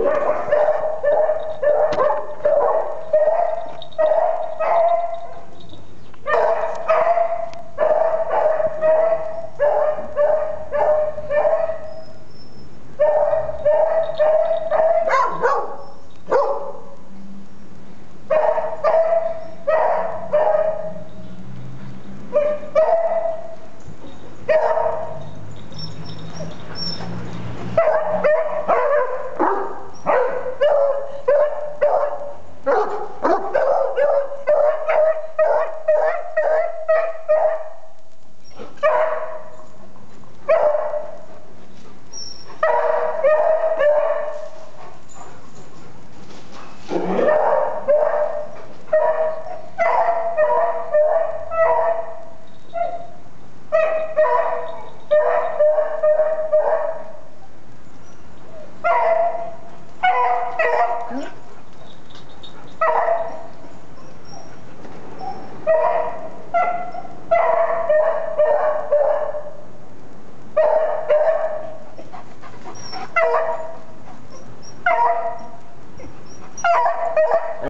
Yeah!